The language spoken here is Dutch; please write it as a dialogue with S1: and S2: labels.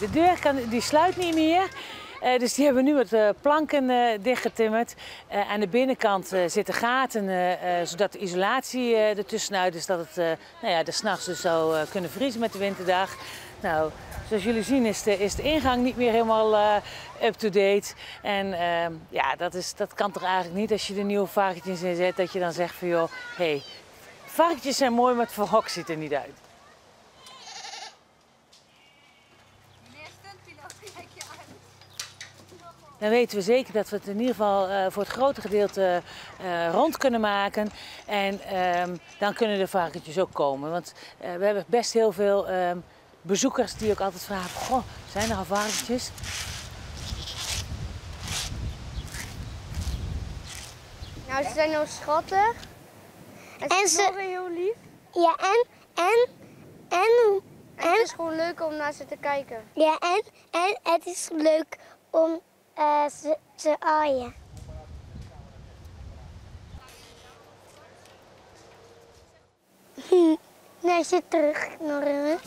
S1: de deur kan, die sluit niet meer. Eh, dus die hebben we nu met uh, planken uh, dichtgetimmerd. aan de binnenkant zitten gaten, zodat de isolatie ertussenuit is. Dat het nou ja, de s'nachts dus zou kunnen vriezen met de winterdag. Nou, zoals jullie zien is de, is de ingang niet meer helemaal up-to-date. En ehm, ja, dat, is, dat kan toch eigenlijk niet als je de nieuwe varkentjes inzet. Dat je dan zegt van joh, hé, hey, varkentjes zijn mooi, maar het verhok ziet er niet uit. Dan weten we zeker dat we het in ieder geval uh, voor het grote gedeelte uh, rond kunnen maken. En uh, dan kunnen de varkentjes ook komen. Want uh, we hebben best heel veel ehm, bezoekers die ook altijd vragen: Goh, zijn er al varkentjes?
S2: Nou, ze zijn heel schattig. En, en ze zijn heel lief.
S3: Ja, en, en, en,
S2: en, het is gewoon leuk om naar ze te kijken.
S3: Ja, en, en het is leuk om uh, ze, ze aaien. Hm, nou, zit terug, Norris.